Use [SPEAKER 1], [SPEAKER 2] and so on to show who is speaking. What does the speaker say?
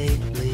[SPEAKER 1] lately.